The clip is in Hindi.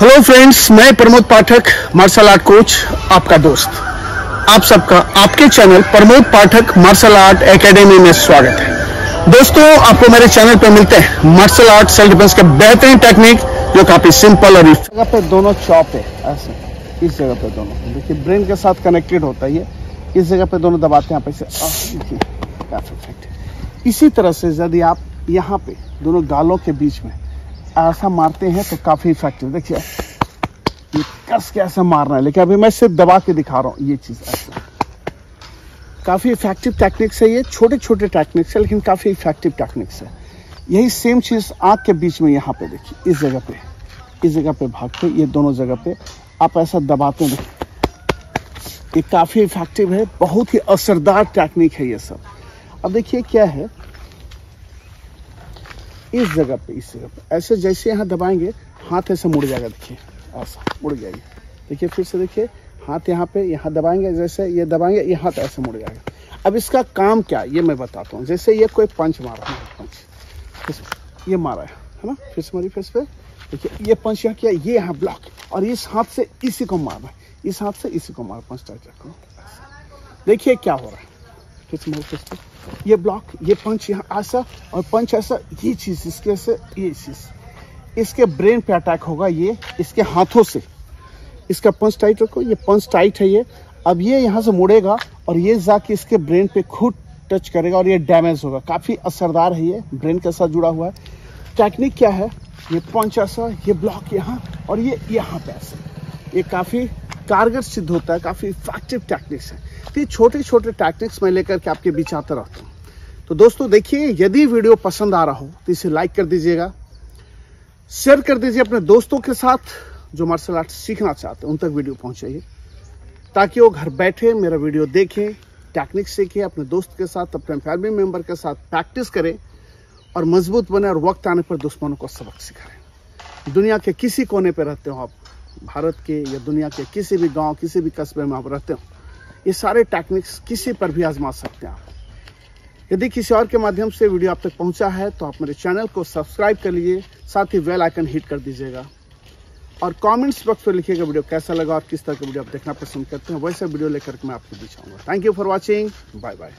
हेलो फ्रेंड्स मैं Pramod Pathak martial art coach आपका दोस्त। आप सबका आपके channel Pramod Pathak martial art academy में स्वागत है। दोस्तों आपको मेरे चैनल पर मिलते हैं मार्शल आर्ट सेल्फ डिफेंस के बेहतरीन टेक्निक जो काफ़ी सिंपल और जगह पे दोनों चॉप है ऐसे। इस जगह पे दोनों। देखिए ब्रेन के साथ कनेक्टेड होता है ये इस जगह पे दोनों दबाते हैं यहाँ पे से आह, देखिए काफ़ी इसी तरह से यदि आप यहाँ पे दोनों गालों के बीच में ऐसा मारते हैं तो काफ़ी इफ़ेक्टिव देखिए, ये कस के ऐसा मारना है, लेकिन अभी मैं सिर्फ़ दबा के दिखा रहा हूँ, ये चीज़ ऐसा। काफ़ी इफ़ेक्टिव टेक्निक्स है ये छोटे छोटे टेक्निक्स है, लेकिन काफ़ी इफ़ेक्टिव टेक्निक्स है। यही सेम चीज़ आँख के बीच में यहाँ पे देखिए, इस जगह पे, इस जगह पे भागते ये दोनों जगह पे आप ऐसा दबाते हैं, ये काफ़ी इफ़ेक्टिव है, बहुत ही असरदार टेक्निक है ये सब। अब देखिए क्या है इस जगह पे, इस जगह पे। ऐसे जैसे यहाँ दबाएँगे, हाथ ऐसे मुड़ जाएगा, देखिए। ऐसा मुड़ जाएगी। देखिए, फिर से देखिए, हाथ यहाँ पे, यहाँ दबाएँगे, जैसे ये दबाएँगे, ये हाथ ऐसे मुड़ जाएगा। अब इसका काम क्या है, ये मैं बताता हूँ। जैसे ये कोई पंच मारा, है, पंच। ये मारा है है ना? फिर से मारी फेस पे देखिए, ये पंच यहाँ किया, ये यहाँ ब्लॉक और इस हाथ से इसी को मारना है। इस हाथ से इसी को मार, पंच टाइट देखिए क्या हो रहा है। फिर से मारो फेस पे ये ब्लॉक ये पंच यहाँ, ऐसा, और पंच ऐसा, ये चीज़ इसके ऐसे ये चीज़। इसके ब्रेन पे अटैक होगा ये, इसके हाथों से। इसका पंच टाइट रखो, ये पंच टाइट है ये। अब ये यहाँ से मुड़ेगा, और ये जाके इसके ब्रेन पे खुद टच करेगा, और ये डैमेज होगा। काफ़ी असरदार है ये ब्रेन के साथ जुड़ा हुआ है। टेक्निक क्या है? ये पंच ऐसा, ये ब्लॉक यहाँ, और ये यहाँ पे ऐसा। ये काफ़ी कारगर सिद्ध होता है, काफ़ी इफ़ेक्टिव टेक्निक्स है। तो ये छोटे छोटे टेक्निक्स मैं लेकर के आपके बीच आता रहता हूँ। तो दोस्तों, देखिए, यदि वीडियो पसंद आ रहा हो तो इसे लाइक कर दीजिएगा। शेयर कर दीजिए अपने दोस्तों के साथ जो मार्शल आर्ट सीखना चाहते हैं, उन तक वीडियो पहुंचाइए। ताकि वो घर बैठे मेरा वीडियो देखें टेक्निक सीखें, अपने दोस्त के साथ, अपने फैमिली मेंबर के साथ प्रैक्टिस करें और मज़बूत बने और वक्त आने पर दुश्मनों को सबक सिखाएँ। दुनिया के किसी कोने पर रहते हो आप, भारत के या दुनिया के किसी भी गाँव, किसी भी कस्बे में आप रहते हो ये सारे टेक्निक्स किसी पर भी आजमा सकते हैं यदि किसी और के माध्यम से वीडियो आप तक पहुँचा है तो आप मेरे चैनल को सब्सक्राइब कर लीजिए, साथ ही वेल आइकन हिट कर दीजिएगा। और कमेंट्स बॉक्स पर लिखिएगा वीडियो कैसा लगा और किस तरह का वीडियो आप देखना पसंद करते हैं, वैसा वीडियो लेकर के मैं आपके बीच आऊँगा। Thank you for watching bye bye